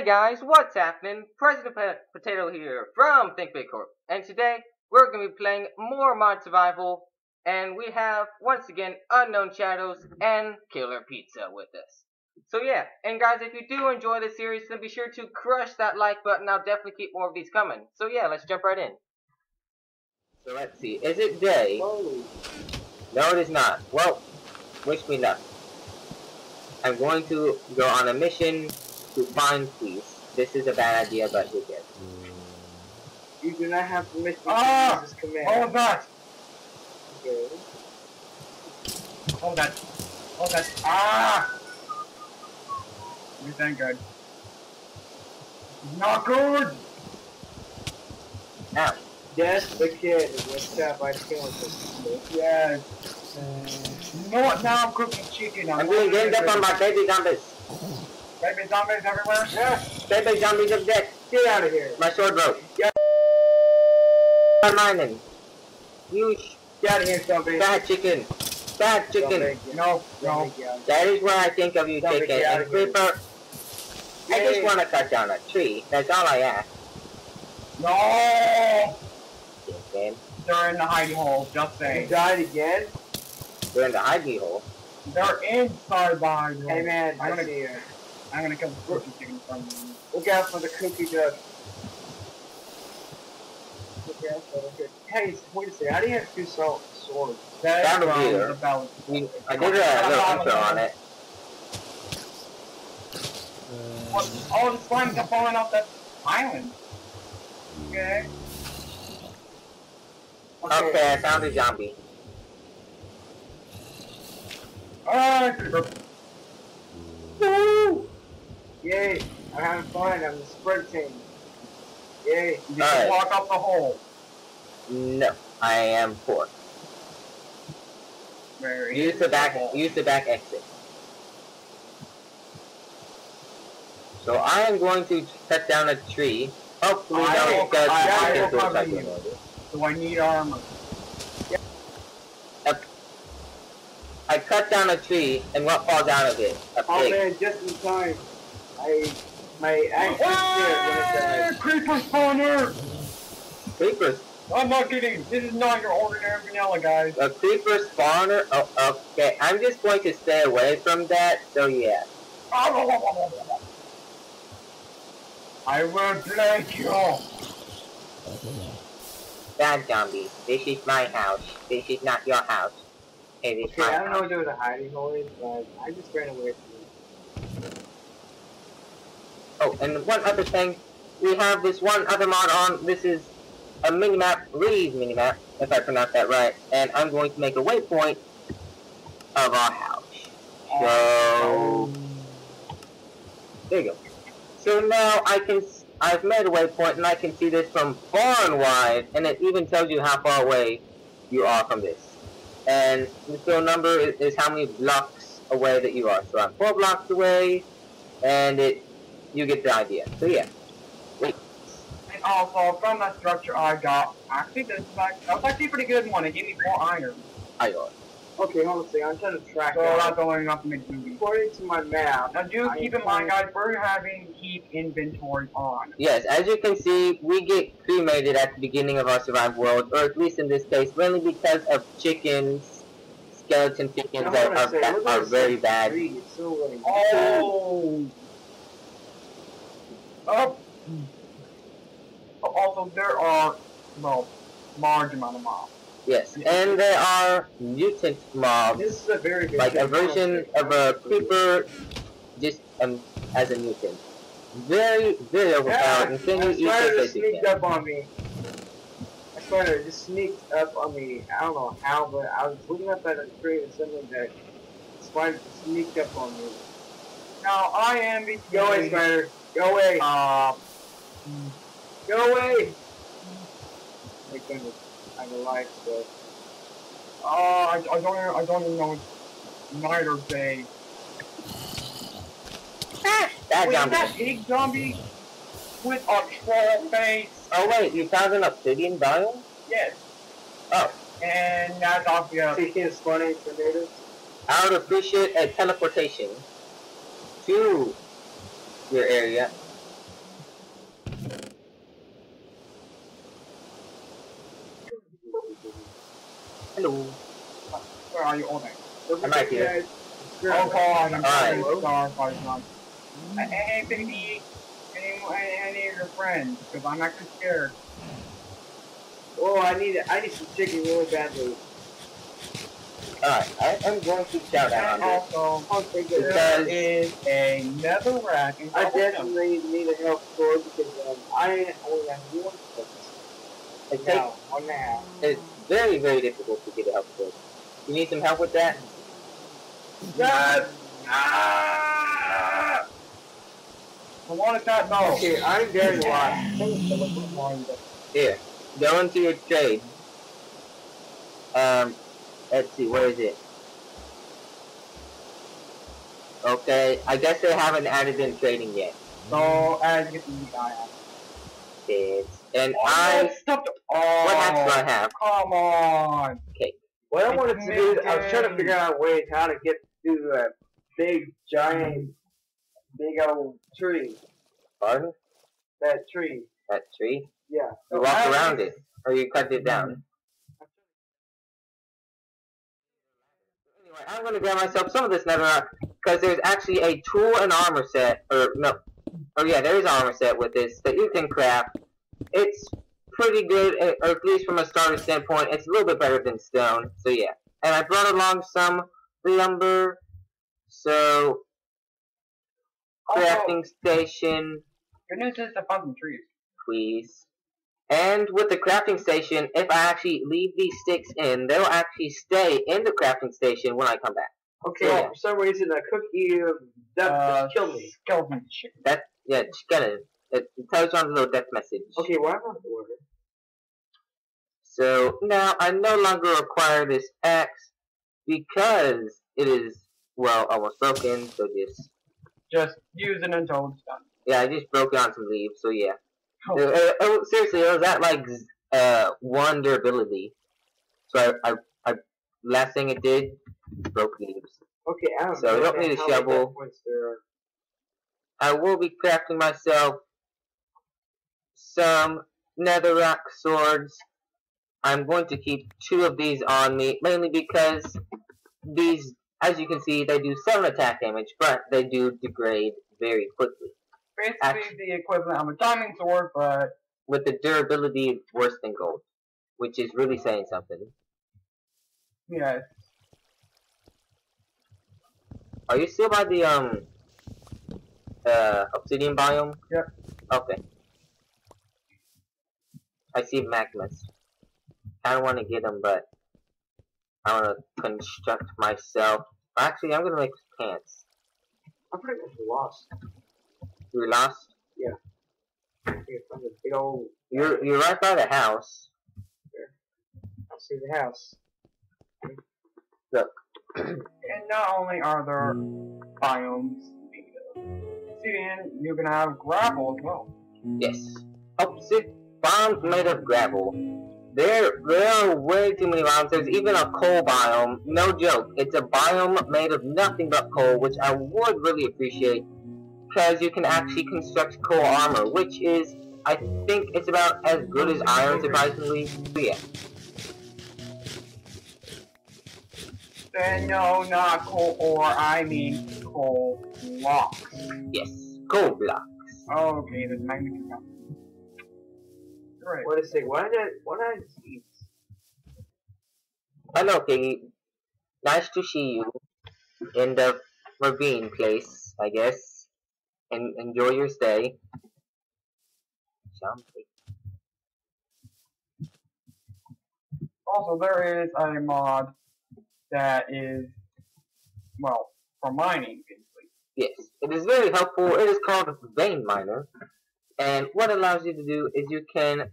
Hey guys, what's happening? President Potato here from Think Big Corp. And today, we're going to be playing more Mod Survival. And we have, once again, Unknown Shadows and Killer Pizza with us. So yeah, and guys, if you do enjoy this series, then be sure to crush that like button. I'll definitely keep more of these coming. So yeah, let's jump right in. So let's see, is it day? Whoa. No, it is not. Well, wish me luck. I'm going to go on a mission to find peace. This is a bad idea, but who cares? You do not have permission Ah! to use this command. Hold that! Okay. Hold that! Hold that! Ah! You thank God. Not good! Now, Yes, the kid was shot by killing him. Yes. Uh, you know what? Now I'm cooking chicken. I'm being ganged up on by baby zombies. Baby zombies everywhere? Yeah, Baby zombies of death. get out of here. My sword broke. Yeah. I'm mining. You sh- Get out of here, zombie. bad chicken. Bad chicken. No, no. Zombie, get out. That is what I think of you, Zombie, chicken. get out And of here. creeper, I just want to cut down a tree. That's all I ask. No! Chicken. They're in the hidey hole, just You saying. died again? They're in the hidey hole. They're inside the hidey hole. Hey man, I'm I gonna, see you. I'm gonna the cooking chicken from you. Look out for the cookie duck. Look out for the cookie. Hey, wait a second. How do you have two salt swords? That Down is to from the bell. I did a little intro on it. What? All the slimes are falling off that island. Okay. Okay, I found a zombie. Alright! Yay! I'm having fun. I'm sprinting. Yay! You Alright. walk up the hole. No, I am poor. Where Use the back. hole? Use the back exit. So I am going to cut down a tree. Hopefully, I no will- skeleton I- I chickens will will cover you. Do I need armor? I cut down a tree, and what falls out of it? A Oh pig. man, just in time. I my axe Ah, is creeper spawner! Creepers. I'm not kidding. This is not your ordinary vanilla, guys. A creeper spawner. Oh, okay. I'm just going to stay away from that. So yeah. I will break you. Bad zombie. This is my house. This is not your house. It is Okay, my I don't know house. where the hiding hole is, but I just ran away from it. Oh, and one other thing, we have this one other mod on. This is a minimap, Reeves minimap, if I pronounce that right. And I'm going to make a waypoint of our house. So there you go. So now I can, I've made a waypoint, and I can see this from far and wide, and it even tells you how far away you are from this. And the fill number is, is how many blocks away that you are. So I'm four blocks away, and it you get the idea. So yeah. Wait. And also, from that structure I got, actually, this is like, that was actually a pretty good one. It gave me four iron. I got. Okay, hold on a second. I'm trying to track So I'm not out. going enough to make movies. According to my map, Now, do I keep in mind, guys, we're having keep inventory on. Yes, as you can see, we get cremated at the beginning of our survival world, or at least in this case, mainly because of chickens, skeleton chickens I are, say, ba- look are very bad. tree. So like, Oh! Up! Also, there are, well, large amount of mobs. Yes, and there are mutant mobs, This is a very good like a version of a creeper, just um, as a mutant. Very, very Yeah, overpowered, and can you I eat swear this it as sneaked up on me. I swear it just sneaked up on me. I don't know how, but I was looking up at a tree and something that spider just sneaked up on me. Now, I am between... Go away, spider. Go away. Uh, Go away. My goodness, I'm alive still. uh, I, I don't even, I don't even know it's night or day. Bad Wait, is zombie. that big zombie with a troll face? Oh wait, you found an obsidian biome? Yes. Oh. And that's obvious. Taking a spawning tornadoes. I would appreciate a teleportation to your area. Hello. Where are you all night? I'm right here. You're oh, God, I'm sorry. Starfire is not. Hey, baby. Any, any of your friends, because I'm not scared. Oh, I need, I need some chicken really badly. Alright, I am going to shout out And also, I'll take Because- it. there is a netherrack in I definitely need a help sword because um, I only have one foot. It Now, takes, one now. it's very, very difficult to get a help with. You need some help with that? Yes! Ah! I want that no. Okay, I'm very lost. Here, go into your trade. Um, let's see, where is it? Okay, I guess they haven't added in trading yet. So, as you the guy out. It's, and Oh, I, stop the- oh, what hats do I have? Come on. Okay. What I wanted to do, is, I was trying to figure out ways how to get to a big, giant, big old tree. Pardon? That tree. That tree? Yeah. You walk around it, or you cut it down. I'm gonna grab myself some of this netherrack because there's actually a tool and armor set, or no, oh yeah, there is an armor set with this that you can craft. It's pretty good, eh, or at least from a starter standpoint, it's a little bit better than stone. So yeah, and I brought along some lumber, so Also, crafting station, good news is I found some trees. please. And with the crafting station, if I actually leave these sticks in, they'll actually stay in the crafting station when I come back. Okay, Yeah. for some reason a cookie of duck Uh, just killed me. Skeleton shit. That yeah, just get it. It tells you on the little death message. Okay, well I'm on order. So now I no longer require this axe because it is well almost broken. So just Just use it until it's done. yeah, I just broke it on some leaves. So yeah. Oh. Oh, seriously, it was at like uh one durability. So I, I, I last thing it did broke leaves. Okay, I don't So know don't need a shovel. death points there are. I will be crafting myself some netherrack swords. I'm going to keep two of these on me, mainly because these, as you can see, they do 7 attack damage, but they do degrade very quickly. Basically Act- the equivalent of a diamond sword, but With the durability worse than gold, which is really saying something. yes. Are you still by the, um, uh, obsidian biome? Yep. Okay. I see Magmas. I don't want to get him, but I want to construct myself. Actually, I'm gonna make pants. I'm pretty much lost. You're lost. Here from the big old You're you're right by the house. I see the house. And not only are there biomes made of obsidian, you can have gravel as well. Yes. Oh, obsidian bombs made of gravel. There there are way too many biomes. There's even a coal biome. No joke. It's a biome made of nothing but coal, which I would really appreciate. Because you can actually construct coal armor, which is I think it's about as good as iron surprisingly. So yeah. Then no, not coal ore, I mean coal blocks. Yes. Coal blocks. Okay, there's magnet now. Great. What is it? Why did why did I see? Hello, Piggy. Nice to see you in the ravine place, I guess. And enjoy your stay. Jumping. Also, there is a mod that is, well, for mining, basically. Yes, it is very helpful. It is called Vein Miner. And what it allows you to do is you can,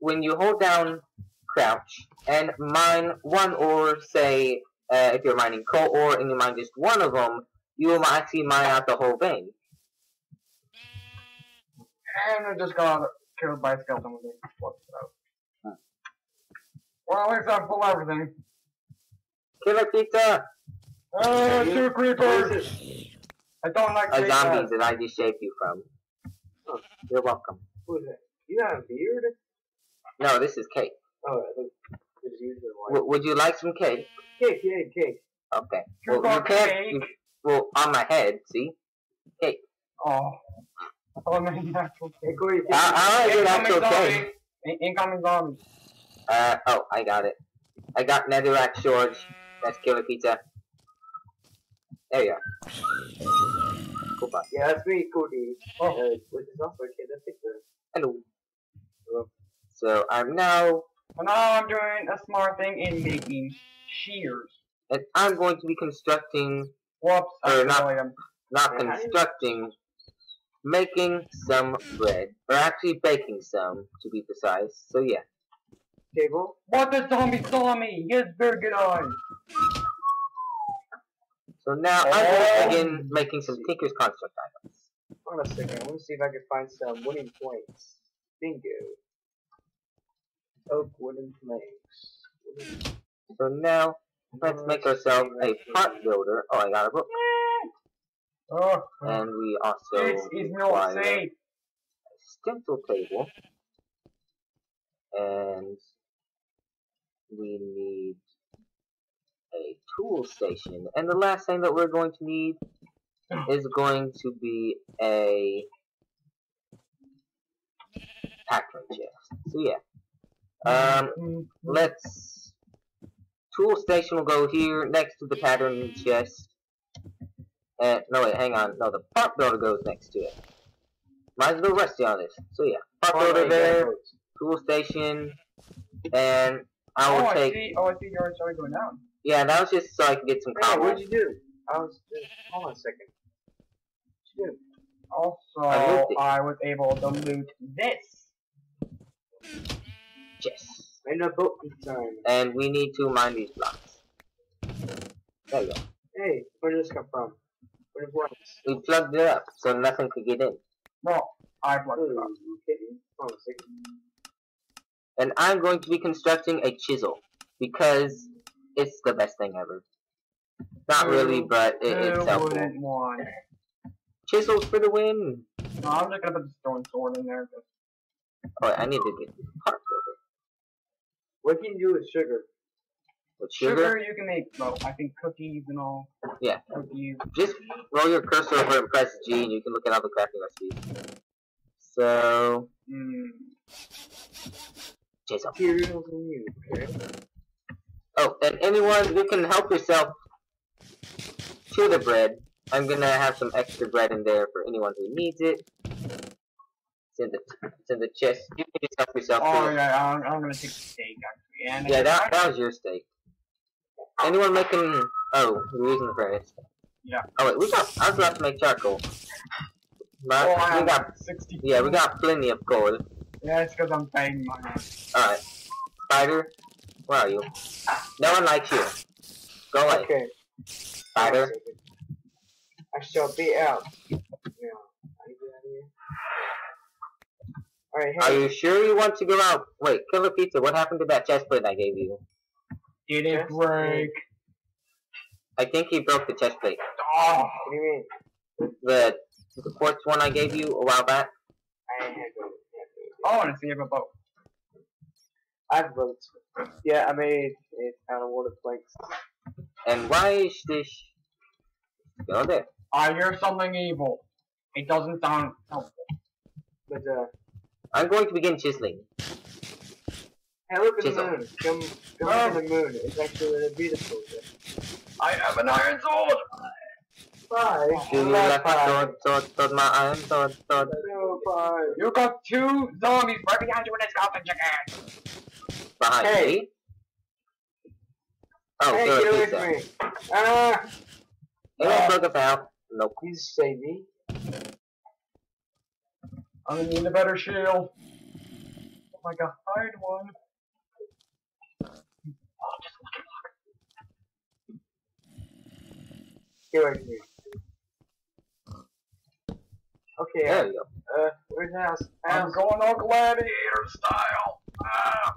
when you hold down crouch and mine one ore, say, uh, if you're mining coal ore and you mine just one of them, you will actually mine out the whole vein. And I just got killed by a skeleton with a explosive out. Well, at least I pull everything. Killer pizza! Uh, two What is creepers! it? I don't like A creepers. zombies that I just shaved you from. Oh. You're welcome. Who is it? You got a beard? No, this is cake. Oh, it looks usually W- would you like some cake? Cake, cake, cake. Okay. You Well, you can't. cake? you- well, on my head. See? Cake. Oh. Oh, my natural Hey, Corey, I, I like Incoming actual cake. zombie. In- Incoming zombie. Uh oh, I got it. I got netherrack swords. That's killer pizza. There you are. Goodbye. yeah, that's me, Cody. Oh. Uh, which is also a kid. That's it. Hello. So I'm now, So now I'm doing a smart thing in making shears. and I'm going to be constructing, Whoops, Or I not. really am. not Yeah. constructing, making some bread, or actually baking some, to be precise. So yeah. Table. What the zombie saw me? He has very good. So now I'm going to Oh. begin making some Tinker's Construct items. Hold on a second. Want to see if I can find some winning points. Bingo. Oak wooden planks. Wooden- So now let's make ourselves a part builder. Oh, I got a book. Oh, And we also this is not safe. a stencil table. And we need a tool station. And the last thing that we're going to need is going to be a pattern chest. So yeah. Um, Mm, let's tool station will go here next to the pattern chest. And no wait, hang on. No, the part builder goes next to it. Mine's a little rusty on this. So yeah, part Oh, builder there, yeah. tool station, and I will oh, I take. see. Oh, I see. You're sorry going down. Yeah, that was just so I can get some Hey, cobble. what'd you do? I was just, hold on a second. What'd you do? Also, I. I was able to loot this. Yes. Made a boat time. And we need to mine these blocks. There you go. Hey, where did this come from? Where did what? We plugged it up so nothing could get in. No, I plugged it Ooh, up. you kidding? Hold on. And I'm going to be constructing a chisel because it's the best thing ever. Not Who- really, but it, it's Who helpful. want? Chisels for the win! No, I'm just gonna put the stone sword in there. 'cause- Oh, I need to get the part builder. What can you do with sugar? With Sugar? sugar, you can make, well, I think cookies and all. Yeah. Cookies. just roll your cursor over and press G and you can look at all the crafting recipes. So, Mm. Materials and you, okay? Oh, and anyone, you can help yourself to the bread. I'm gonna have some extra bread in there for anyone who needs it. It's in the, it's in the chest. You can just help yourself Oh, to it. yeah, I'm, I'm gonna take steak, actually. And Yeah, that, that was your steak. Anyone making... Oh, we're using the furnace. Yeah. Oh wait, we got... I was about to make charcoal. But Oh, we got... 60. Yeah, we got plenty of coal. Yeah, it's because I'm paying money. Alright. Spider, where are you? No one likes you. Go away. Okay. Spider. I shall be out. Now, I get out of here. Alright, Are you sure you want to go out? Wait, Killer Pizza, what happened to that chest plate I gave you? Did it break? I think he broke the chest plate. Oh, What do you mean? The, the fourth one I gave you a while back? I ain't had to. I want to see if a boat. I have votes. Yeah, I made it out of water planks. And why is this... Go there. I hear something evil. It doesn't sound helpful. But, uh, I'm going to begin chiseling. Hey, look at Chisel. the moon. Come, come Oh. look at the moon. It's actually really beautiful. I have an iron sword! Bye. Do you Bye, like sword, sword, sword, my iron sword, sword? No, bye. You got two zombies right behind you in a scalping chicken! Behind Hey. me? Oh, hey, Killer get away Pizza. from me. Ah, Anyone broke us out? Nope. please save me. I'm gonna need a better shield. Like a hide one. Oh, just look Get me. Okay, There uh, you go. uh, where's the house? I'm going all gladiator style. Ah.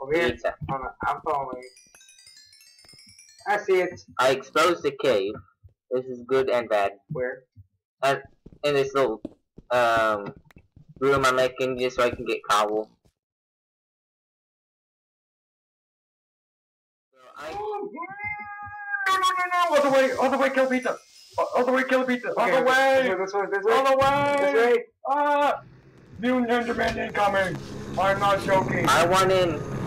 Over here. Pizza. Hold on, I'm following. I see it. I exposed the cave. This is good and bad. Where? At, In this little um room I'm making just so I can get cobble. No, no, no, no! Other way, other way, kill pizza! O- Other way, kill pizza! Okay, Other way! This way, this way, Other this way! way. Ah! New ninja man incoming! I'm not joking. I want in.